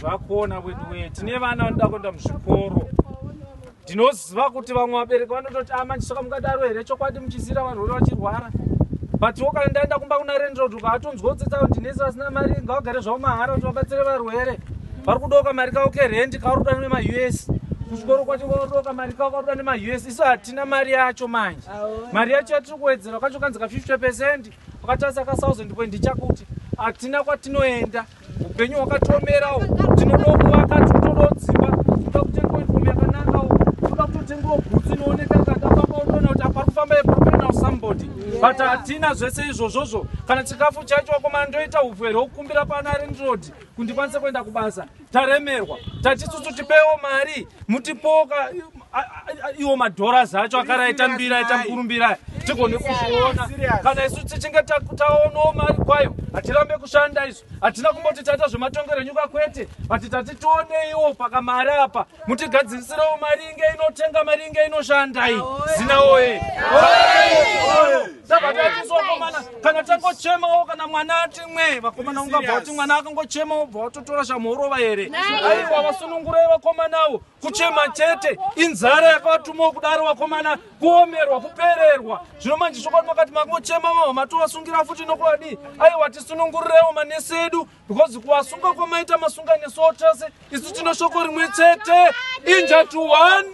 zvakona wedu we tine vana vanoda kuenda muzvikoro. Ndinoziva kuti vamwe vabereki vanototi amanjisoka mungadaro here? Chokwadi muchizira varwere vachirwara. But wo kana ndaenda kumba kuna rendrod ukaatonzwa kutsitsa ndinesi vasina mari ngavagare zvavo mahara kuti vabatsire varwere. Vari kudoka mari kako kerendi kauri kuda nemaus kuchikoro kwacho varodoka mari kako kauri kuda nemaus isu hatina mari yacho manje. Mari yacho yatiri kuwedzera kwacho kanzi ka 50 percent wakatarisa ka 1000 point ndichakuti hatina kwatinoenda upenyu hwakatomerawo. Tinodo kuvaka tinodo dzimba toda kutenga uniform yakanakawo. Toda kutotengawo bhutsu inooneka kadafamba unoona kuti apari kufamba epropenaw somebody but hatina zvese izvozvozvo. Kana chikafu chacho wakomana ndoita ufwere wokumbira pana rindrod kundikwanise kuenda kubasa taremerwa. Tachisusu tipewo mari mutipoka iwo madhoras acho akaraita mbiri aita mukurumbira tigone kuzviona kana isu tichinge taonawo mari kwayo hatirambe kushanda isu. Hatina kumboti taita zvematongero enyuka kwete but tati tioneiwo pakamari apa. Mutigadzirisirewo mari inge inotenga mari inge inoshanda iyi. Zinawoye tabva tatisokomana kana tangochemawo kana mwana ati mwe vakomana ungabva kuti mwana akangochema wobva watotora shamhorova here? Aiwa vasunungurei vakomanawo. Kuchema chete inzara yakavatumawo kudaro vakomana kuomerwa kupererwa. Zvino manje chokwadi makati makangochema mabva matovasungira futi nokuladii aiwa tisunungurirewo manesi edu because kuvasunga kwamaita masunganiso tose isu tino shoko rimwe chete. Inja to one